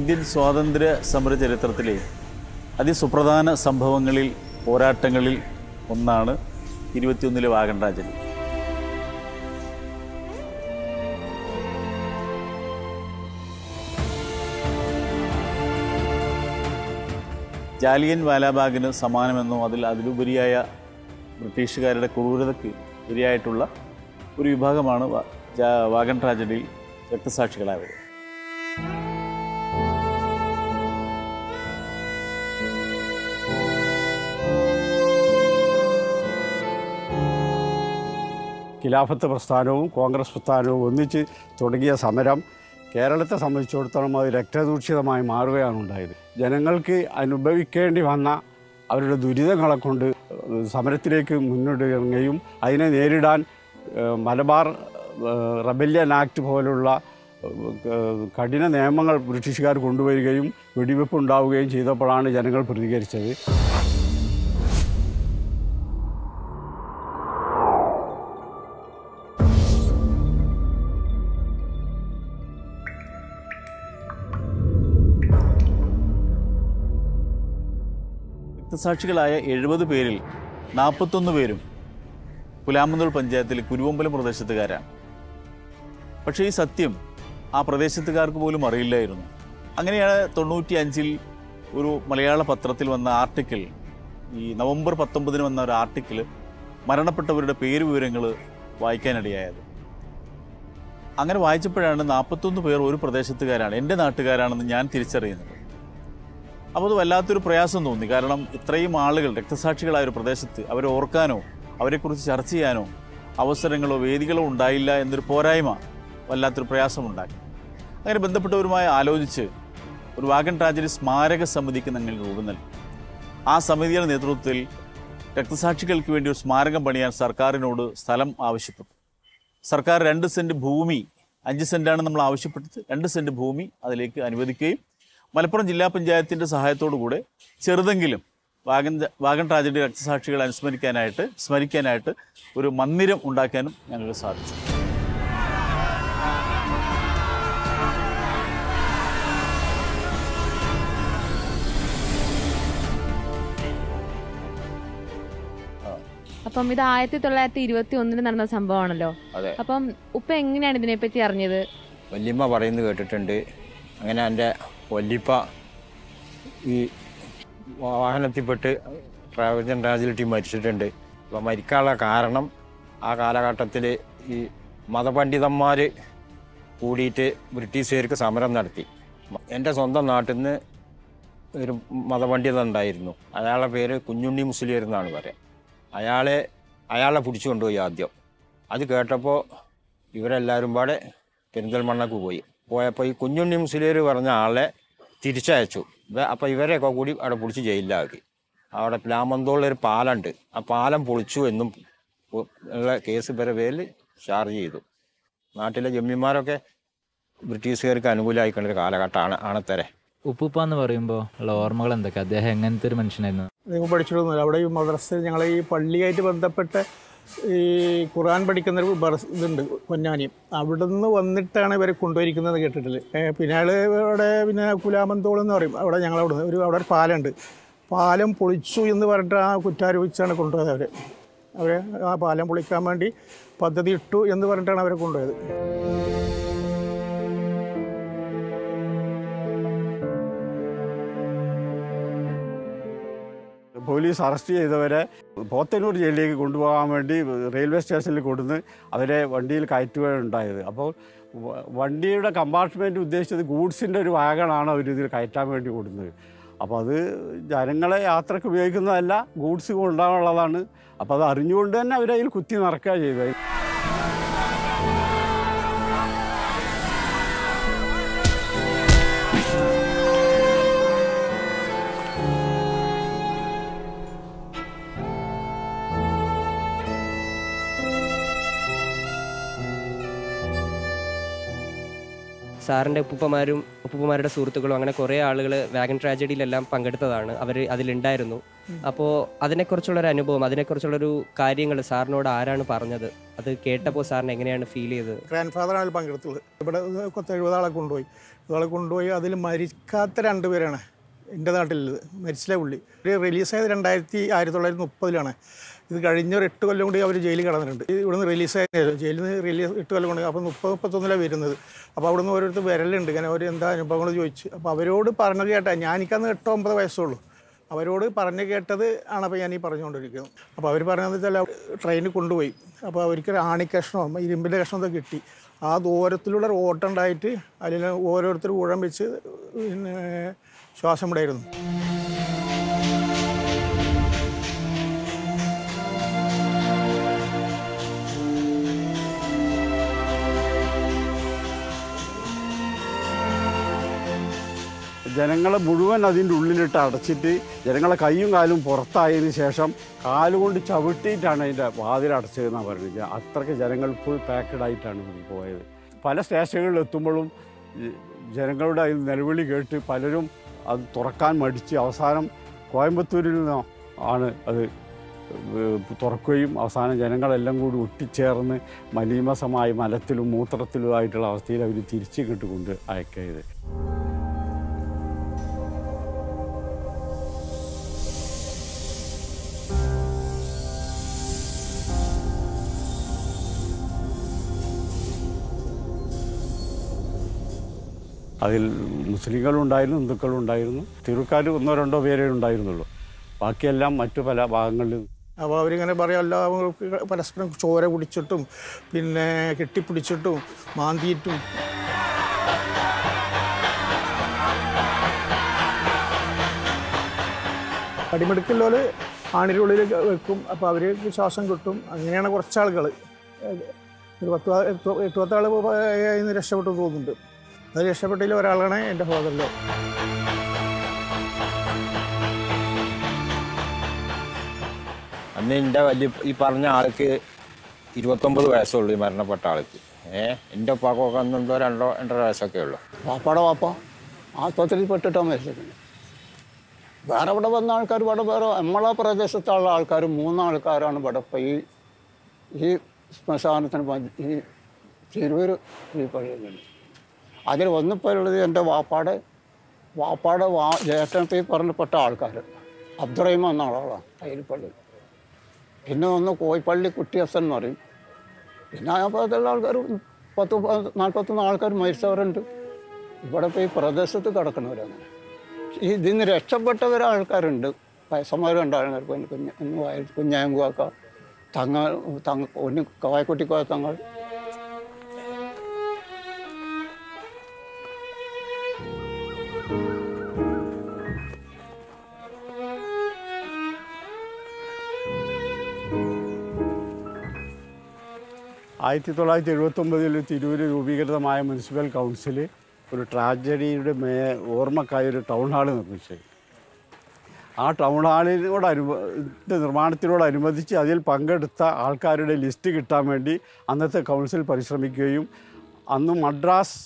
Indian സ്വാതന്ത്ര്യ സമര ചരിത്രത്തിലെ അതിസുപ്രധാന സംഭവങ്ങളിൽ പോരാട്ടങ്ങളിൽ ഒന്നാണ് ഇരുപത്തിയൊന്നിലെ വാഗണ്ടാജലി ജാലിയൻ വാലാബാഗിന് സമാനമെന്നോ അതിൽ അതിലുപരിയായ ബ്രിട്ടീഷുകാരുടെ ക്രൂരതയ്ക്ക് ഇരയായിട്ടുള്ള ഒരു വിഭാഗമാണ് വാഗൻ ട്രാജഡിയിൽ രക്തസാക്ഷികളായത്. ഖിലാഫത്ത് പ്രസ്ഥാനവും കോൺഗ്രസ് പ്രസ്ഥാനവും ഒന്നിച്ച് തുടങ്ങിയ സമരം കേരളത്തെ സംബന്ധിച്ചിടത്തോളം അത് രക്തദൂഷിതമായി മാറുകയാണ് ഉണ്ടായത്. ജനങ്ങൾക്ക് അനുഭവിക്കേണ്ടി വന്ന അവരുടെ ദുരിതങ്ങളെ കൊണ്ട് സമരത്തിലേക്ക് മുന്നോട്ട് ഇറങ്ങുകയും അതിനെ നേരിടാൻ മലബാർ റബല്യൻ ആക്ട് പോലുള്ള കഠിന നിയമങ്ങൾ ബ്രിട്ടീഷുകാർ കൊണ്ടുവരികയും വെടിവെപ്പ് ഉണ്ടാവുകയും ചെയ്തപ്പോഴാണ് ജനങ്ങൾ പ്രതികരിച്ചത്. രക്തസാക്ഷികളായ എഴുപത് പേരിൽ നാൽപ്പത്തൊന്ന് പേരും പുലാമന്നൂർ പഞ്ചായത്തിൽ കുരുവമ്പലം പ്രദേശത്തുകാരാണ്. പക്ഷേ ഈ സത്യം ആ പ്രദേശത്തുകാർക്ക് പോലും അറിയില്ലായിരുന്നു. അങ്ങനെയാണ് തൊണ്ണൂറ്റി അഞ്ചിൽ ഒരു മലയാള പത്രത്തിൽ വന്ന ആർട്ടിക്കിൾ ഈ നവംബർ പത്തൊമ്പതിന് വന്ന ഒരു ആർട്ടിക്കിൾ മരണപ്പെട്ടവരുടെ പേര് വിവരങ്ങൾ വായിക്കാനിടയായത്. അങ്ങനെ വായിച്ചപ്പോഴാണ് നാൽപ്പത്തൊന്ന് പേർ ഒരു പ്രദേശത്തുകാരാണ് എന്റെ നാട്ടുകാരാണെന്ന് ഞാൻ തിരിച്ചറിയുന്നത്. അപ്പോൾ അത് വല്ലാത്തൊരു പ്രയാസം തോന്നി. കാരണം ഇത്രയും ആളുകൾ രക്തസാക്ഷികളായ ഒരു പ്രദേശത്ത് അവരെ ഓർക്കാനോ അവരെക്കുറിച്ച് ചർച്ച ചെയ്യാനോ അവസരങ്ങളോ വേദികളോ ഉണ്ടായില്ല എന്നൊരു പോരായ്മ വല്ലാത്തൊരു പ്രയാസമുണ്ടാക്കി. അങ്ങനെ ബന്ധപ്പെട്ടവരുമായി ആലോചിച്ച് ഒരു വാഗൺ ട്രാജഡി സ്മാരക സമിതിക്ക് ഞങ്ങൾ രൂപം നൽകി. ആ സമിതിയുടെ നേതൃത്വത്തിൽ രക്തസാക്ഷികൾക്ക് വേണ്ടി ഒരു സ്മാരകം പണിയാൻ സർക്കാരിനോട് സ്ഥലം ആവശ്യപ്പെട്ടു. സർക്കാർ രണ്ട് സെന്റ് ഭൂമി അഞ്ച് സെന്റാണ് നമ്മൾ ആവശ്യപ്പെട്ടത്. രണ്ട് സെന്റ് ഭൂമി അതിലേക്ക് അനുവദിക്കുകയും മലപ്പുറം ജില്ലാ പഞ്ചായത്തിന്റെ സഹായത്തോടു കൂടെ ചെറുതെങ്കിലും വാഗൻ വാഗൻ ട്രാജഡി രക്തസാക്ഷികളെ അനുസ്മരിക്കാനായിട്ട് സ്മരിക്കാനായിട്ട് ഒരു മന്ദിരം ഉണ്ടാക്കാനും ഞങ്ങൾക്ക് സാധിച്ചു. അപ്പം ഇത് ആയിരത്തി തൊള്ളായിരത്തി ഇരുപത്തി ഒന്നിന് നടന്ന സംഭവമാണല്ലോ. അപ്പം ഉപ്പ എങ്ങനെയാണ് ഇതിനെപ്പറ്റി അറിഞ്ഞത്? വല്യമ്മ പറയുന്നത് കേട്ടിട്ടുണ്ട്. അങ്ങനെ എന്റെ വല്യപ്പ ഈ വാഹനത്തിൽപ്പെട്ട് ട്രാവൽജൻ രാജിലിറ്റി മരിച്ചിട്ടുണ്ട്. അപ്പോൾ മരിക്കാനുള്ള കാരണം ആ കാലഘട്ടത്തിൽ ഈ മതപണ്ഡിതന്മാർ കൂടിയിട്ട് ബ്രിട്ടീഷുകാർക്ക് സമരം നടത്തി. എന്റെ സ്വന്തം നാട്ടിൽ നിന്ന് ഒരു മതപണ്ഡിതൻ ഉണ്ടായിരുന്നു അയാളുടെ പേര് കുഞ്ഞുണ്ണി മുസ്ലിയർ എന്നാണ് പറയുക അയാളെ അയാളെ പിടിച്ചു കൊണ്ടുപോയി ആദ്യം. അത് കേട്ടപ്പോൾ ഇവരെല്ലാവരും പാടെ പെരിന്തൽമണ്ണക്ക് പോയി. പോയപ്പോൾ ഈ കുഞ്ഞുണ്ണി മുസ്ലിയർ പറഞ്ഞ ആളെ തിരിച്ചയച്ചു. അപ്പം അപ്പോൾ ഇവരെയൊക്കെ കൂടി അവിടെ പൊളിച്ച് ജയിലിലാക്കി. അവിടെ പ്ലാമന്തോളിലൊരു പാലമുണ്ട്. ആ പാലം പൊളിച്ചു എന്നും ഉള്ള കേസ് ഇവരെ പേരിൽ ചാർജ് ചെയ്തു. നാട്ടിലെ ജമ്മിമാരൊക്കെ ബ്രിട്ടീഷുകാർക്ക് അനുകൂലമായിക്കൊണ്ട ഒരു കാലഘട്ടമാണ് ആണത്തരെ ഉപ്പുപ്പ എന്ന് പറയുമ്പോൾ ഉള്ള ഓർമ്മകൾ എന്തൊക്കെ? അദ്ദേഹം എങ്ങനത്തെ ഒരു മനുഷ്യനായിരുന്നു? നിങ്ങൾ പഠിച്ചിട്ടൊന്നുമില്ല. അവിടെ ഈ മദ്രസ ഞങ്ങളെ ഈ പള്ളിയായിട്ട് ബന്ധപ്പെട്ട് ഈ ഖുർആൻ പഠിക്കുന്ന ഒരു ബർസ് ഇതുണ്ട് പൊന്നാനിയും അവിടെ നിന്ന് വന്നിട്ടാണ് ഇവരെ കൊണ്ടുപോയിരിക്കുന്നത് കേട്ടിട്ടില്ല? പിന്നെ അയാൾ ഇവിടെ പിന്നെ കുലാമന്തോൾ എന്ന് പറയും. അവിടെ ഞങ്ങളവിടെ ഒരു അവിടെ ഒരു പാലം പൊളിച്ചു എന്ന് പറഞ്ഞിട്ട് ആ കുറ്റാരോപിച്ചാണ് കൊണ്ടുപോയത് അവരെ. അവരെ ആ പാലം പൊളിക്കാൻ വേണ്ടി പദ്ധതി ഇട്ടു എന്ന് പറഞ്ഞിട്ടാണ് അവരെ കൊണ്ടുപോയത്. പോലീസ് അറസ്റ്റ് ചെയ്തവരെ പോത്തന്നൂർ ജയിലിലേക്ക് കൊണ്ടുപോകാൻ വേണ്ടി റെയിൽവേ സ്റ്റേഷനിൽ കൊടുന്ന് അവരെ വണ്ടിയിൽ കയറ്റുകയുണ്ടായത് അപ്പോൾ വണ്ടിയുടെ കമ്പാർട്ട്മെന്റ് ഉദ്ദേശിച്ചത് ഗൂഡ്സിന്റെ ഒരു വാഗണാണ് അവർ ഇതിൽ കയറ്റാൻ വേണ്ടി കൊടുക്കുന്നത് അപ്പോൾ അത് ജനങ്ങളെ യാത്രയ്ക്ക് ഉപയോഗിക്കുന്നതല്ല ഗൂഡ്സ് കൊണ്ടുപോകാനുള്ളതാണ്. അപ്പോൾ അത് അറിഞ്ഞുകൊണ്ട് തന്നെ അവരതിൽ കുത്തി നിറക്കുക ചെയ്തത്. സാറിന്റെ ഉപ്പുപ്പമാരും ഉപ്പുപ്പമാരുടെ സുഹൃത്തുക്കളും അങ്ങനെ കുറേ ആളുകൾ വാഗൻ ട്രാജഡിയിലെല്ലാം പങ്കെടുത്തതാണ്. അവർ അതിലുണ്ടായിരുന്നു. അപ്പോൾ അതിനെക്കുറിച്ചുള്ളൊരു അനുഭവം അതിനെക്കുറിച്ചുള്ളൊരു കാര്യങ്ങൾ സാറിനോട് ആരാണ് പറഞ്ഞത്? അത് കേട്ടപ്പോൾ സാറിന് എങ്ങനെയാണ് ഫീൽ ചെയ്തത്? ഗ്രാൻഡ് ഫാദറാണ് പങ്കെടുത്തത്. ഇവിടെ കൊത്ത എഴുപതാളെ കൊണ്ടുപോയി. എഴുപതാളെ കൊണ്ടുപോയി അതിൽ മരിക്കാത്ത രണ്ട് പേരാണ്. എന്റെ നാട്ടിലുള്ളത് മരിച്ചില്ല പുള്ളി. റിലീസായത് രണ്ടായിരത്തി ആയിരത്തി തൊള്ളായിരത്തി മുപ്പതിലാണ്. ഇത് കഴിഞ്ഞ ഒരു എട്ട് കൊല്ലം കൂടി അവർ ജയിലിൽ കിടന്നിട്ടുണ്ട്. ഇവിടുന്ന് റിലീസായ ജയിലിൽ നിന്ന് റിലീസ് എട്ട് കൊല്ലം കൊണ്ട്. അപ്പോൾ മുപ്പത് മുപ്പത്തൊന്നിലാണ് വരുന്നത്. അപ്പോൾ അവിടുന്ന് ഓരോരുത്തർ വരലുണ്ട്. ഇങ്ങനെ അവർ എന്താ അനുഭവങ്ങൾ ചോദിച്ചു. അപ്പോൾ അവരോട് പറഞ്ഞു കേട്ടാൽ ഞാൻ എനിക്കന്ന് എട്ടോ ഒമ്പത് വയസ്സുള്ളൂ അവരോട് പറഞ്ഞു കേട്ടത് ആണ് അപ്പോൾ ഞാൻ ഈ പറഞ്ഞുകൊണ്ടിരിക്കുന്നത് അപ്പോൾ അവർ പറഞ്ഞതെന്ന് വെച്ചാൽ ട്രെയിനിൽ കൊണ്ടുപോയി. അപ്പോൾ അവർക്ക് കഷ്ണോ ഇരുമ്പിന്റെ കഷ്ണമൊക്കെ കിട്ടി. ആ ദൂരത്തിലുള്ള ഓട്ടം ഉണ്ടായിട്ട് അതിൽ ഓരോരുത്തർ ഊഴം വെച്ച് പിന്നെ ശ്വാസം വിടായിരുന്നു ജനങ്ങളെ മുഴുവൻ അതിന്റെ ഉള്ളിലിട്ട് അടച്ചിട്ട് ജനങ്ങളെ കൈയും കാലും പുറത്തായതിനു ശേഷം കാലുകൊണ്ട് ചവിട്ടിയിട്ടാണ് അതിന്റെ വാതിൽ അടച്ചതെന്നാണ് പറയുന്നത്. അത്രയ്ക്ക് ജനങ്ങൾ ഫുൾ പാക്കഡായിട്ടാണ് പോയത്. പല സ്റ്റേഷനുകളിൽ എത്തുമ്പോഴും ജനങ്ങളുടെ നിലവിളി കേട്ട് പലരും അത് തുറക്കാൻ മടിച്ച് അവസാനം കോയമ്പത്തൂരിൽ നിന്നോ ആണ് അത് തുറക്കുകയും അവസാനം ജനങ്ങളെല്ലാം കൂടി ഒട്ടിച്ചേർന്ന് മലീമസമായി മലത്തിലും മൂത്രത്തിലുമായിട്ടുള്ള അവസ്ഥയിൽ അവർ തിരിച്ചു കിട്ടുകൊണ്ട് അയക്കിയത് അതിൽ മുസ്ലിങ്ങളുണ്ടായിരുന്നു ഹിന്ദുക്കളും ഉണ്ടായിരുന്നു തിരുക്കാർ ഒന്നോ രണ്ടോ പേരേ ഉണ്ടായിരുന്നുള്ളൂ. ബാക്കിയെല്ലാം മറ്റു പല ഭാഗങ്ങളിലും അപ്പോൾ അവരിങ്ങനെ പറയാം എല്ലാവർക്കും പരസ്പരം ചോര കുടിച്ചിട്ടും പിന്നെ കെട്ടിപ്പിടിച്ചിട്ടും മാന്തിയിട്ടും. അടിമെടുക്കല്ലോൽ ആണിന്റെ വെക്കും അപ്പോൾ അവർക്ക് ശ്വാസം കിട്ടും. അങ്ങനെയാണ് കുറച്ച് ആളുകൾ ഒരു പത്ത് എട്ടു എട്ട് എട്ട് പത്ത് ആൾ രക്ഷപ്പെട്ടു തോന്നുന്നുണ്ട്. അത് രക്ഷപ്പെട്ടതിൽ ഒരാളാണ് എന്റെ ഫാദറിലോ അന്ന് എന്റെ വലിയ ഈ പറഞ്ഞ ആൾക്ക് ഇരുപത്തൊമ്പത് വയസ്സുള്ളൂ ഈ മരണപ്പെട്ട ആൾക്ക്. ഏ എന്റെ ഉപ്പാക്കൊക്കെ അന്ന് എന്തോ രണ്ടോ രണ്ടര വയസ്സൊക്കെ ഉള്ളു. വാപ്പാടെ വാപ്പ ആസ്പത്രിയിൽ പെട്ടിട്ടോ മരിച്ചിട്ടുണ്ട് വേറെ ഇവിടെ വന്ന ആൾക്കാർ ഇവിടെ വേറെ നമ്മളെ പ്രദേശത്തുള്ള ആൾക്കാർ മൂന്നാൾക്കാരാണ് ഇവിടെ ഇപ്പം ഈ ഈ ശ്മശാനത്തിന് ഈ തിരുവൂർ ഈ പള്ളിയിലുണ്ട് അതിൽ ഒന്നിപ്പോൾ ഉള്ളത് എന്റെ വാപ്പാടെ വാപ്പാടെ വാ ഈ പറഞ്ഞപ്പെട്ട ആൾക്കാർ. അബ്ദുറഹിം എന്ന ആളാണ് അയ്യപ്പള്ളി പിന്നെ ഒന്ന് കോയിപ്പള്ളി കുട്ടിയസൻ എന്ന് പറയും. പിന്നെ ആ അതുള്ള ആൾക്കാർ പത്ത് നാൽപ്പത്തൊന്ന് ആൾക്കാർ മരിച്ചവരുണ്ട്. ഇവിടെ ഇപ്പോൾ ഈ പ്രദേശത്ത് കിടക്കുന്നവരാണ്. ഈ ഇതിന്ന് രക്ഷപ്പെട്ടവർ ആൾക്കാരുണ്ട്. വയസ്സന്മാരുണ്ട് ആൾക്കാർ കുഞ്ഞ് കുഞ്ഞ് കുഞ്ഞാങ്കുവാക്ക തങ്ങ തങ്ങ ഒന്ന് കായക്കുട്ടിക്കോയ തങ്ങൾ. ആയിരത്തി തൊള്ളായിരത്തി എഴുപത്തൊമ്പതിൽ തിരൂര് രൂപീകൃതമായ മുനിസിപ്പൽ കൗൺസിൽ ഒരു ട്രാജഡിയുടെ മേ ഓർമ്മക്കായി ഒരു ടൗൺ ഹാൾ നിർമ്മിച്ചു. ആ ടൗൺ ഹാളിനോട് അനുബ ന്റെ നിർമ്മാണത്തിനോടനുബന്ധിച്ച് അതിൽ പങ്കെടുത്ത ആൾക്കാരുടെ ലിസ്റ്റ് കിട്ടാൻ വേണ്ടി അന്നത്തെ കൗൺസിൽ പരിശ്രമിക്കുകയും അന്ന് മദ്രാസ്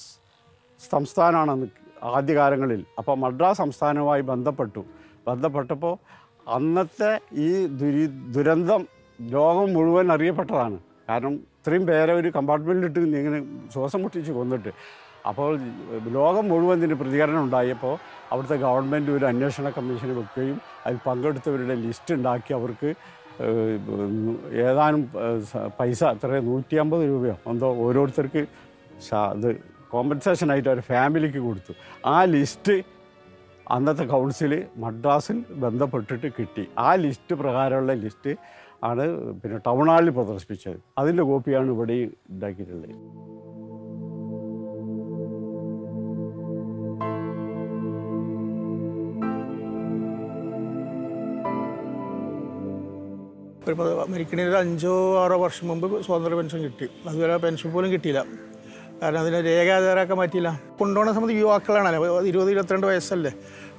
സംസ്ഥാനമാണ് അന്ന് ആദ്യകാലങ്ങളിൽ. അപ്പോൾ മദ്രാസ് സംസ്ഥാനവുമായി ബന്ധപ്പെട്ടു. ബന്ധപ്പെട്ടപ്പോൾ അന്നത്തെ ഈ ദുരി ദുരന്തം ലോകം മുഴുവൻ അറിയപ്പെട്ടതാണ്. കാരണം ഇത്രയും പേരെ ഒരു കമ്പാർട്ട്മെന്റിലിട്ട് ഇങ്ങനെ ശ്വാസം മുട്ടിച്ച് കൊന്നിട്ട്. അപ്പോൾ ലോകം മുഴുവൻ ഇതിന് പ്രതികരണം ഉണ്ടായപ്പോൾ അവിടുത്തെ ഗവൺമെന്റ് ഒരു അന്വേഷണ കമ്മീഷന് വെക്കുകയും അതിൽ പങ്കെടുത്തവരുടെ ലിസ്റ്റ് ഉണ്ടാക്കി അവർക്ക് ഏതാനും പൈസ എത്ര നൂറ്റി അമ്പത് രൂപയോ എന്തോ ഓരോരുത്തർക്ക് ഇത് കോമ്പൻസേഷൻ ആയിട്ട് ഒരു ഫാമിലിക്ക് കൊടുത്തു. ആ ലിസ്റ്റ് അന്നത്തെ കൗൺസിൽ മദ്രാസിൽ ബന്ധപ്പെട്ടിട്ട് കിട്ടി. ആ ലിസ്റ്റ് പ്രകാരമുള്ള ലിസ്റ്റ് ആണ് പിന്നെ ടൗൺ ഹാളിൽ പ്രദർശിപ്പിച്ചത്. അതിന്റെ കോപ്പിയാണ് ഇവിടെ ഉണ്ടാക്കിയിട്ടുള്ളത്. ഒരു മരിക്കണേന് ഒരു അഞ്ചോ ആറോ വർഷം മുമ്പ് സ്വാതന്ത്ര്യ പെൻഷൻ കിട്ടി. അതുവരെ പെൻഷൻ പോലും കിട്ടിയില്ല. കാരണം അതിന് രേഖ പറ്റിയില്ല കൊണ്ടുപോകുന്ന സമയത്ത് യുവാക്കളാണല്ലോ ഇരുപത് ഇരുപത്തിരണ്ട് വയസ്സല്ലേ?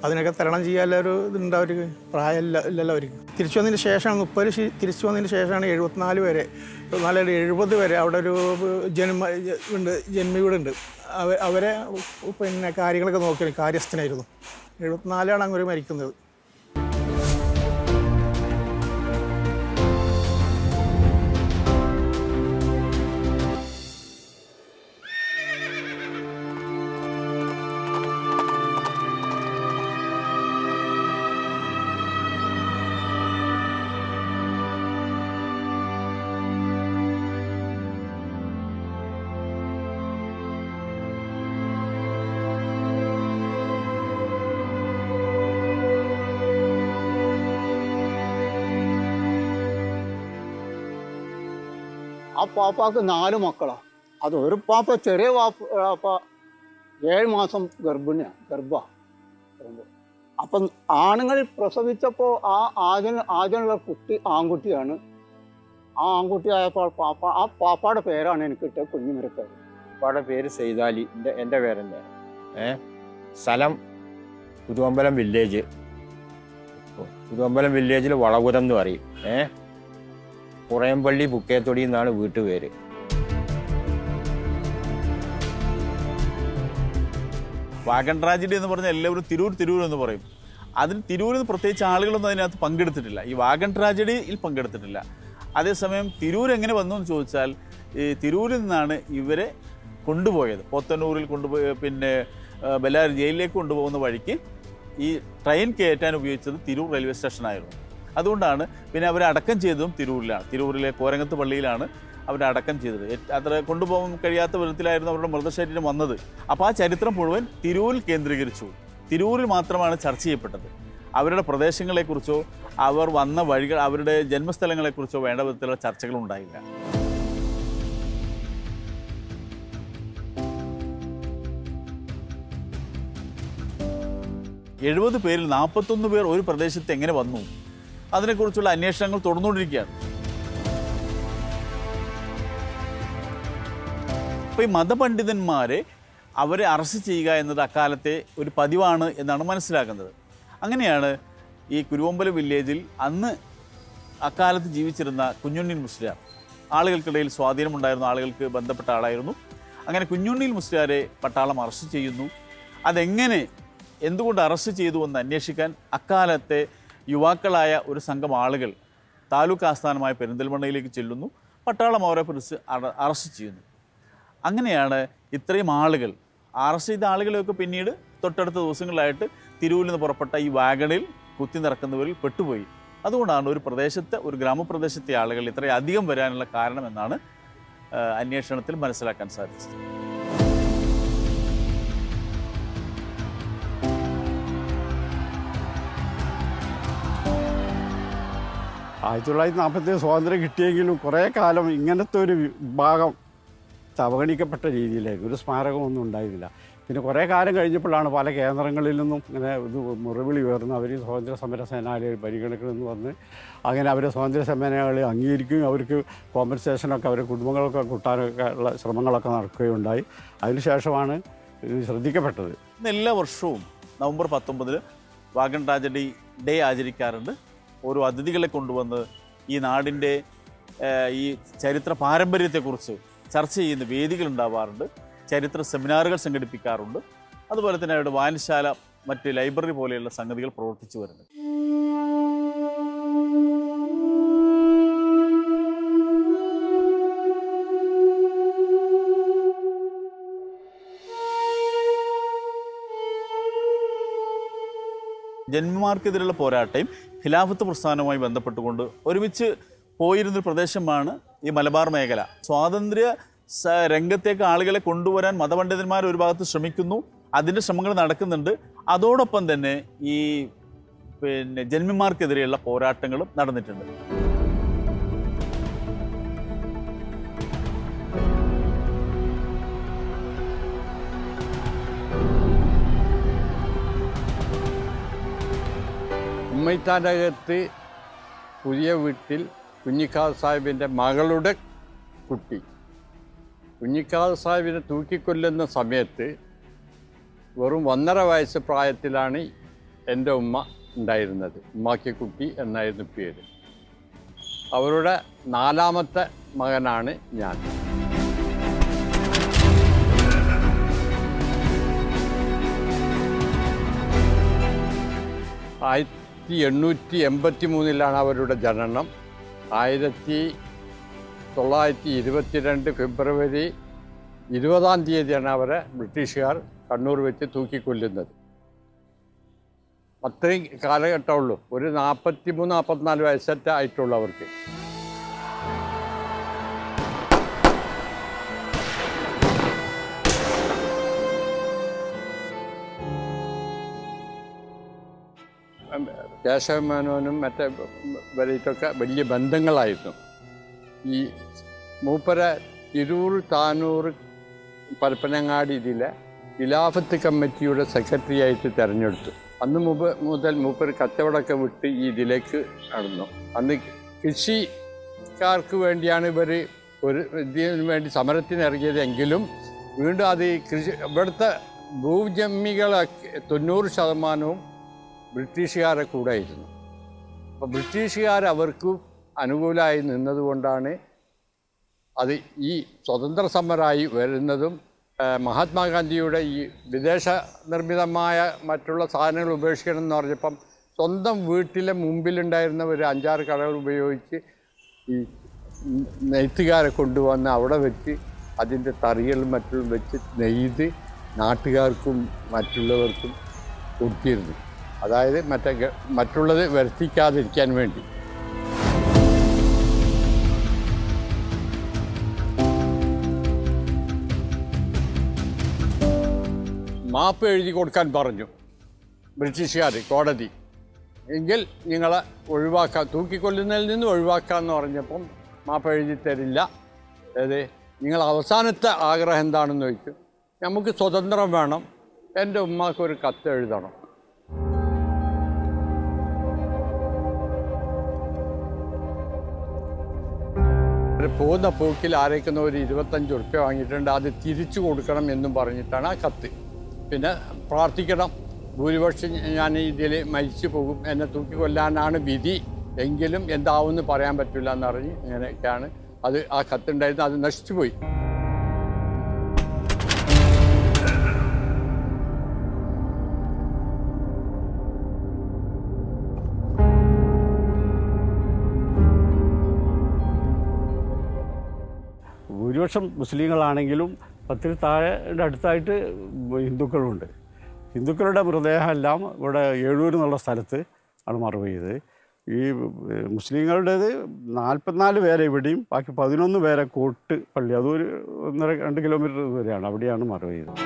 അതിനൊക്കെ തരണം ചെയ്യാനുള്ള ഒരു ഇതുണ്ട് അവർക്ക്. പ്രായമില്ല ഇല്ലല്ലോ അവർക്ക്. തിരിച്ചു വന്നതിന് ശേഷമാണ് മുപ്പത് തിരിച്ചു വന്നതിന് ശേഷമാണ് എഴുപത്തിനാല് വരെ നാല് എഴുപത് വരെ അവിടെ ഒരു ജന്മ ഉണ്ട് ജന്മവീടുണ്ട് അവ അവരെ പിന്നെ കാര്യങ്ങളൊക്കെ നോക്കി കാര്യസ്ഥനായിരുന്നു. എഴുപത്തിനാലാണ് അങ്ങനെ മരിക്കുന്നത്. പാപ്പാക്ക് നാല് മക്കളാ. അത് ഒരു പാപ്പ ചെറിയ പാപ്പ ഏഴ് മാസം ഗർഭിണിയാണ് ഗർഭ. അപ്പം ആണുങ്ങൾ പ്രസവിച്ചപ്പോൾ ആ ആദ്യം ആദ്യമുള്ള കുട്ടി ആൺകുട്ടിയാണ്. ആ ആൺകുട്ടി ആയപ്പോൾ പാപ്പ ആ പാപ്പയുടെ പേരാണ് എനിക്ക് കിട്ടിയത് കുഞ്ഞുമിരക്കാർ പാപ്പയുടെ പേര് സെയ്താലി എന്റെ എന്റെ പേരെന്റെ ഏ? സ്ഥലം പുതുവമ്പലം വില്ലേജ്. പുതുവമ്പലം വില്ലേജിൽ വളപുരം എന്ന് പറയും. ഏ? കുറയമ്പള്ളി ബുക്കേത്തൊടി എന്നാണ് വീട്ടുപേര്. വാഗൺ ട്രാജഡി എന്ന് പറഞ്ഞാൽ എല്ലാവരും തിരൂർ തിരൂർ എന്ന് പറയും. അതിന് തിരൂരിൽ പ്രത്യേകിച്ച് ആളുകളൊന്നും അതിനകത്ത് പങ്കെടുത്തിട്ടില്ല. ഈ വാഗൺ ട്രാജഡിയിൽ പങ്കെടുത്തിട്ടില്ല. അതേസമയം തിരൂർ എങ്ങനെ വന്നു എന്ന് ചോദിച്ചാൽ ഈ തിരൂരിൽ നിന്നാണ് ഇവരെ കൊണ്ടുപോയത്. പോത്തന്നൂരിൽ കൊണ്ടുപോയി പിന്നെ ബെല്ലാരി ജയിലിലേക്ക് കൊണ്ടുപോകുന്ന വഴിക്ക് ഈ ട്രെയിൻ കയറ്റാൻ ഉപയോഗിച്ചത് തിരൂർ റെയിൽവേ സ്റ്റേഷനായിരുന്നു. അതുകൊണ്ടാണ് പിന്നെ അവരെ അടക്കം ചെയ്തതും തിരൂരിലാണ്. തിരൂരിലെ കോരങ്ങത്ത് പള്ളിയിലാണ് അവരെ അടക്കം ചെയ്തത്. അത്ര കൊണ്ടുപോകാൻ കഴിയാത്ത വിധത്തിലായിരുന്നു അവരുടെ മൃതശരീരം വന്നത്. അപ്പോൾ ആ ചരിത്രം മുഴുവൻ തിരൂരിൽ കേന്ദ്രീകരിച്ചു. തിരൂരിൽ മാത്രമാണ് ചർച്ച ചെയ്യപ്പെട്ടത്. അവരുടെ പ്രദേശങ്ങളെക്കുറിച്ചോ അവർ വന്ന വഴികൾ അവരുടെ ജന്മസ്ഥലങ്ങളെക്കുറിച്ചോ വേണ്ട വിധത്തിലുള്ള ചർച്ചകൾ ഉണ്ടായില്ല. എഴുപത് പേരിൽ നാൽപ്പത്തൊന്ന് പേർ ഒരു പ്രദേശത്ത് എങ്ങനെ വന്നു? അതിനെക്കുറിച്ചുള്ള അന്വേഷണങ്ങൾ തുടർന്നുകൊണ്ടിരിക്കുകയാണ്. അപ്പോൾ ഈ മതപണ്ഡിതന്മാരെ അവരെ അറസ്റ്റ് ചെയ്യുക എന്നത് അക്കാലത്തെ ഒരു പതിവാണ് എന്നാണ് മനസ്സിലാക്കുന്നത്. അങ്ങനെയാണ് ഈ കുരുവമ്പല വില്ലേജിൽ അന്ന് അക്കാലത്ത് ജീവിച്ചിരുന്ന കുഞ്ഞുണ്ണിൽ മുസ്ലിയാർ. ആളുകൾക്കിടയിൽ സ്വാധീനമുണ്ടായിരുന്ന ആളുകൾക്ക് ബന്ധപ്പെട്ട ആളായിരുന്നു. അങ്ങനെ കുഞ്ഞുണ്ണിൽ മുസ്ലിയാരെ പട്ടാളം അറസ്റ്റ് ചെയ്യുന്നു. അതെങ്ങനെ എന്തുകൊണ്ട് അറസ്റ്റ് ചെയ്തു എന്ന് അന്വേഷിക്കാൻ അക്കാലത്തെ യുവാക്കളായ ഒരു സംഘം ആളുകൾ താലൂക്ക് ആസ്ഥാനമായ പെരിന്തൽമണ്ണയിലേക്ക് ചെല്ലുന്നു. പട്ടാളം അവരെ പിടിച്ച് അറസ്റ്റ് ചെയ്യുന്നു. അങ്ങനെയാണ് ഇത്രയും ആളുകൾ അറസ്റ്റ് ചെയ്ത ആളുകളെയൊക്കെ പിന്നീട് തൊട്ടടുത്ത ദിവസങ്ങളിലായിട്ട് തിരുവിൽ നിന്ന് പുറപ്പെട്ട ഈ വാഗണിൽ കുത്തി നിറക്കുന്നവരിൽ പെട്ടുപോയി. അതുകൊണ്ടാണ് ഒരു പ്രദേശത്ത് ഒരു ഗ്രാമപ്രദേശത്തെ ആളുകൾ ഇത്രയധികം വരാനുള്ള കാരണമെന്നാണ് അന്വേഷണത്തിൽ മനസ്സിലാക്കാൻ സാധിച്ചത്. ആയിരത്തി തൊള്ളായിരത്തി നാൽപ്പത്തി സ്വാതന്ത്ര്യം കിട്ടിയെങ്കിലും കുറേ കാലം ഇങ്ങനത്തെ ഒരു ഭാഗം അവഗണിക്കപ്പെട്ട രീതിയിലായിരുന്നു. ഒരു സ്മാരകമൊന്നും ഉണ്ടായിരുന്നില്ല. പിന്നെ കുറേ കാലം കഴിഞ്ഞപ്പോഴാണ് പല കേന്ദ്രങ്ങളിൽ നിന്നും ഇങ്ങനെ ഇത് മുറിവിളി ഉയർന്ന് അവർ സ്വാതന്ത്ര്യ സമര സേനാലയെ പരിഗണിക്കണമെന്ന് പറഞ്ഞ് അങ്ങനെ അവരെ സ്വാതന്ത്ര്യ സേനാനികളെ അംഗീകരിക്കുകയും അവർക്ക് കോമ്പൻസേഷനൊക്കെ അവരുടെ കുടുംബങ്ങളൊക്കെ കൂട്ടാനൊക്കെ ഉള്ള ശ്രമങ്ങളൊക്കെ നടക്കുകയുണ്ടായി. അതിനുശേഷമാണ് ഇത് ശ്രദ്ധിക്കപ്പെട്ടത്. എല്ലാ വർഷവും നവംബർ പത്തൊമ്പതിന് വാഗൺ ട്രാജഡി ഡേ ആചരിക്കാറുണ്ട്. ഓരോ അതിഥികളെ കൊണ്ടുവന്ന് ഈ നാടിന്റെ ഈ ചരിത്ര പാരമ്പര്യത്തെക്കുറിച്ച് ചർച്ച ചെയ്യുന്ന വേദികൾ ഉണ്ടാവാറുണ്ട്. ചരിത്ര സെമിനാറുകൾ സംഘടിപ്പിക്കാറുണ്ട്. അതുപോലെ തന്നെ അവരുടെ വായനശാല മറ്റ് ലൈബ്രറി പോലെയുള്ള സംഗതികൾ പ്രവർത്തിച്ചു വരുന്നുണ്ട്. ജന്മിമാർക്കെതിരെയുള്ള പോരാട്ടം ഖിലാഫത്ത് പ്രസ്ഥാനവുമായി ബന്ധപ്പെട്ടുകൊണ്ട് ഒരുമിച്ച് പോയിരുന്നൊരു പ്രദേശമാണ് ഈ മലബാർ മേഖല. സ്വാതന്ത്ര്യ രംഗത്തേക്ക് ആളുകളെ കൊണ്ടുവരാൻ മതപണ്ഡിതന്മാർ ഒരു ഭാഗത്ത് ശ്രമിക്കുന്നു അതിന്റെ ശ്രമങ്ങൾ നടക്കുന്നുണ്ട്. അതോടൊപ്പം തന്നെ ഈ പിന്നെ ജന്മിമാർക്കെതിരെയുള്ള പോരാട്ടങ്ങളും നടന്നിട്ടുണ്ട്. ഉമ്മൈത്താന്റെ പുതിയ വീട്ടിൽ കുഞ്ഞിക്കാവ് സാഹിബിന്റെ മകളുടെ കുട്ടി. കുഞ്ഞിക്കാവ് സാഹിബിനെ തൂക്കിക്കൊല്ലുന്ന സമയത്ത് വെറും ഒന്നര വയസ്സ് പ്രായത്തിലാണ് എന്റെ ഉമ്മ ഉണ്ടായിരുന്നത്. ഉമ്മാക്കിക്കുട്ടി എന്നായിരുന്നു പേര്. അവരുടെ നാലാമത്തെ മകനാണ് ഞാൻ. ആയിരത്തി എണ്ണൂറ്റി എൺപത്തി മൂന്നിലാണ് അവരുടെ ജനനം. ആയിരത്തി തൊള്ളായിരത്തി ഇരുപത്തിരണ്ട് ഫെബ്രുവരി ഇരുപതാം തീയതിയാണ് അവരെ ബ്രിട്ടീഷുകാർ കണ്ണൂർ വെച്ച് തൂക്കിക്കൊല്ലുന്നത്. അത്രയും കാലഘട്ടമുള്ളൂ. ഒരു നാൽപ്പത്തി മൂന്ന് നാൽപ്പത്തിനാല് വയസ്സറ്റ ആയിട്ടുള്ളൂ കേശവമേനോനും മറ്റേ വരയിട്ടൊക്കെ വലിയ ബന്ധങ്ങളായിരുന്നു. ഈ മൂപ്പര തിരൂർ താനൂർ പരപ്പനങ്ങാടി ഇതിലെ ഖിലാഫത്ത് കമ്മിറ്റിയുടെ സെക്രട്ടറി ആയിട്ട് തിരഞ്ഞെടുത്തു. അന്ന് മുമ്പ് മുതൽ മൂപ്പർ കച്ചവടമൊക്കെ വിട്ട് ഈ ഇതിലേക്ക് നടന്നു. അന്ന് കൃഷിക്കാർക്ക് വേണ്ടിയാണ് ഇവർ ഒരു ഇതിനു വേണ്ടി സമരത്തിന് ഇറങ്ങിയതെങ്കിലും വീണ്ടും അത് കൃഷി ഇവിടുത്തെ ഭൂജമ്മികളൊക്കെ തൊണ്ണൂറ് ശതമാനവും ബ്രിട്ടീഷുകാരെ കൂടെയായിരുന്നു അപ്പോൾ ബ്രിട്ടീഷുകാർ അവർക്ക് അനുകൂലമായി നിന്നതുകൊണ്ടാണ് അത് ഈ സ്വതന്ത്ര സമരമായി വരുന്നതും മഹാത്മാഗാന്ധിയുടെ ഈ വിദേശ നിർമ്മിതമായ മറ്റുള്ള സാധനങ്ങൾ ഉപേക്ഷിക്കണം എന്ന് പറഞ്ഞപ്പം സ്വന്തം വീട്ടിലെ മുമ്പിലുണ്ടായിരുന്ന ഒരു അഞ്ചാറ് കടകൾ ഉപയോഗിച്ച് ഈ നെയ്ത്തുകാരെ കൊണ്ടുവന്ന് അവിടെ വെച്ച് അതിന്റെ തറികളും മറ്റും വെച്ച് നെയ്ത് നാട്ടുകാർക്കും മറ്റുള്ളവർക്കും കൊടുത്തിരുന്നു. അതായത് മറ്റേ മറ്റുള്ളത് വരുത്തിക്കാതിരിക്കാൻ വേണ്ടി. മാപ്പ് എഴുതി കൊടുക്കാൻ പറഞ്ഞു. ബ്രിട്ടീഷുകാർ കോടതി. എങ്കിൽ നിങ്ങളെ ഒഴിവാക്കാം തൂക്കിക്കൊല്ലുന്നതിൽ നിന്ന് ഒഴിവാക്കാമെന്ന് പറഞ്ഞപ്പം മാപ്പ് എഴുതി തരില്ല. അതായത് നിങ്ങൾ അവസാനത്തെ ആഗ്രഹം എന്താണെന്ന് ചോദിച്ചു നമുക്ക് സ്വതന്ത്രം വേണം. എന്റെ ഉമ്മാക്ക് ഒരു കത്ത് എഴുതണം. ഒരു പോകുന്ന പോക്കിൽ ആരേക്കുന്ന ഒരു ഇരുപത്തഞ്ച് ഉറുപ്പ്യ വാങ്ങിയിട്ടുണ്ട്. അത് തിരിച്ചു കൊടുക്കണം എന്നും പറഞ്ഞിട്ടാണ് ആ കത്ത്. പിന്നെ പ്രാർത്ഥിക്കണം. ഭൂരിപക്ഷം ഞാൻ ഇതിൽ മരിച്ചു പോകും. എന്നെ തൂക്കി കൊല്ലാനാണ് വിധി. എങ്കിലും എന്താവുമെന്ന് പറയാൻ പറ്റില്ല എന്നറിഞ്ഞ് ഇങ്ങനെയൊക്കെയാണ് അത് ആ കത്തുണ്ടായിരുന്നു അത് നശിച്ചുപോയി ഭൂരിപക്ഷം മുസ്ലിങ്ങളാണെങ്കിലും പത്തിൽ താഴെ അടുത്തായിട്ട് ഹിന്ദുക്കളുണ്ട്. ഹിന്ദുക്കളുടെ മൃതദേഹമെല്ലാം ഇവിടെ ഏഴൂർ എന്നുള്ള സ്ഥലത്ത് ആണ് മറവ് ചെയ്തത്. ഈ മുസ്ലിങ്ങളുടേത് നാൽപ്പത്തിനാല് പേരെ ഇവിടെയും ബാക്കി പതിനൊന്ന് പേരെ കോട്ട് പള്ളി അതൊരു ഒന്നര രണ്ട് കിലോമീറ്റർ ദൂരെയാണ്. അവിടെയാണ് മറവ് ചെയ്തത്.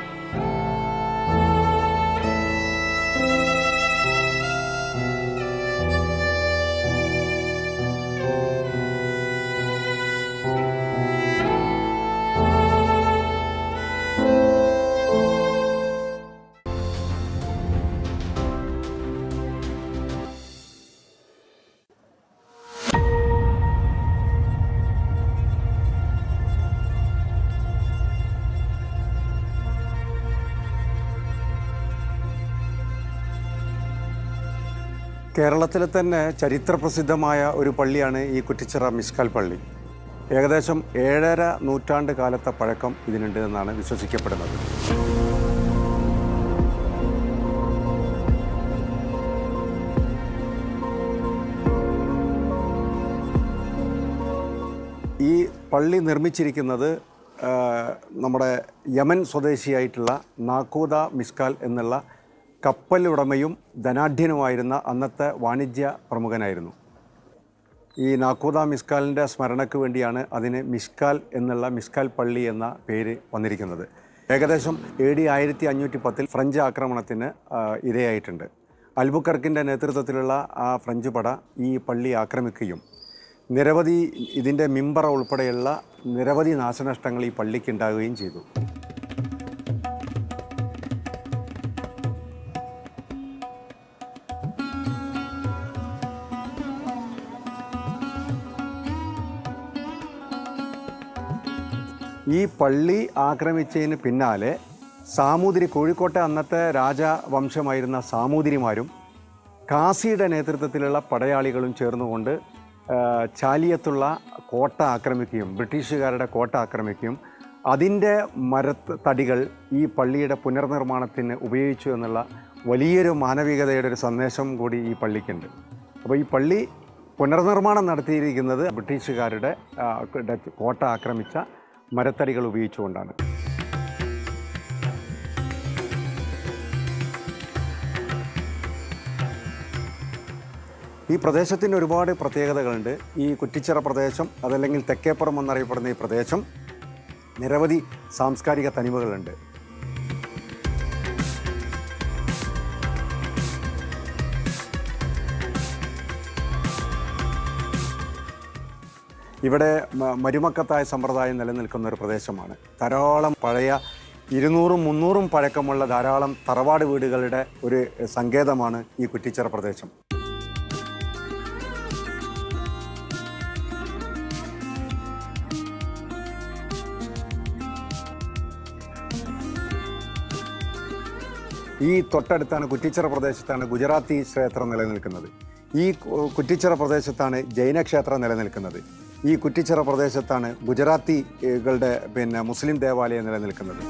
കേരളത്തിലെ തന്നെ ചരിത്രപ്രസിദ്ധമായ ഒരു പള്ളിയാണ് ഈ കുറ്റിച്ചിറ മിസ്കാൽ പള്ളി. ഏകദേശം ഏഴര നൂറ്റാണ്ട് കാലത്തെ പഴക്കം ഇതിനുണ്ട് എന്നാണ് വിശ്വസിക്കപ്പെടുന്നത്. ഈ പള്ളി നിർമ്മിച്ചിരിക്കുന്നത് നമ്മുടെ യമൻ സ്വദേശിയായിട്ടുള്ള നാക്കൂദ മിസ്കാൽ എന്നുള്ള കപ്പലുടമയും ധനാഢ്യനുമായിരുന്ന അന്നത്തെ വാണിജ്യ പ്രമുഖനായിരുന്നു. ഈ നാക്കൂദ മിസ്കാലിന്റെ സ്മരണയ്ക്ക് വേണ്ടിയാണ് അതിന് മിസ്കാൽ എന്നുള്ള മിസ്കാൽ പള്ളി എന്ന പേര് വന്നിരിക്കുന്നത്. ഏകദേശം എ ഡി ആയിരത്തി അഞ്ഞൂറ്റി പത്തിൽ ഫ്രഞ്ച് ആക്രമണത്തിന് ഇരയായിട്ടുണ്ട്. അൽബുക്കർക്കിന്റെ നേതൃത്വത്തിലുള്ള ആ ഫ്രഞ്ച് പട ഈ പള്ളി ആക്രമിക്കുകയും നിരവധി ഇതിന്റെ മിമ്പറ ഉൾപ്പെടെയുള്ള നിരവധി നാശനഷ്ടങ്ങൾ ഈ പള്ളിക്ക് ഉണ്ടാകുകയും ചെയ്തു. ഈ പള്ളി ആക്രമിച്ചതിന് പിന്നാലെ സാമൂതിരി കോഴിക്കോട്ടെ അന്നത്തെ രാജവംശമായിരുന്ന സാമൂതിരിമാരും കാസിയുടെ നേതൃത്വത്തിലുള്ള പടയാളികളും ചേർന്നുകൊണ്ട് ചാലിയത്തുള്ള കോട്ട ആക്രമിക്കുകയും ബ്രിട്ടീഷുകാരുടെ കോട്ട ആക്രമിക്കുകയും അതിന്റെ മരത്ത് തടികൾ ഈ പള്ളിയുടെ പുനർനിർമ്മാണത്തിന് ഉപയോഗിച്ചു എന്നുള്ള വലിയൊരു മാനവികതയുടെ ഒരു സന്ദേശം കൂടി ഈ പള്ളിക്കുണ്ട്. അപ്പോൾ ഈ പള്ളി പുനർനിർമ്മാണം നടത്തിയിരിക്കുന്നത് ബ്രിട്ടീഷുകാരുടെ കോട്ട ആക്രമിച്ച മരത്തടികൾ ഉപയോഗിച്ചുകൊണ്ടാണ്. ഈ പ്രദേശത്തിന് ഒരുപാട് പ്രത്യേകതകളുണ്ട്. ഈ കുറ്റിച്ചിറ പ്രദേശം അതല്ലെങ്കിൽ തെക്കേപ്പുറം എന്നറിയപ്പെടുന്ന ഈ പ്രദേശം നിരവധി സാംസ്കാരിക തനിമകളുണ്ട്. ഇവിടെ മരുമക്കത്തായ സമ്പ്രദായം നിലനിൽക്കുന്ന ഒരു പ്രദേശമാണ്. ധാരാളം പഴയ ഇരുന്നൂറും മുന്നൂറും പഴക്കമുള്ള ധാരാളം തറവാട് വീടുകളുടെ ഒരു സങ്കേതമാണ് ഈ കുറ്റിച്ചിറ പ്രദേശം. ഈ തൊട്ടടുത്താണ് കുറ്റിച്ചിറ പ്രദേശത്താണ് ഗുജറാത്തി ക്ഷേത്രം നിലനിൽക്കുന്നത്. ഈ കുറ്റിച്ചിറ പ്രദേശത്താണ് ജൈനക്ഷേത്രം നിലനിൽക്കുന്നത്. ഈ കുറ്റിച്ചിറ പ്രദേശത്താണ് ഗുജറാത്തികളുടെ പിന്നെ മുസ്ലിം ദേവാലയം നിലനിൽക്കുന്നത്.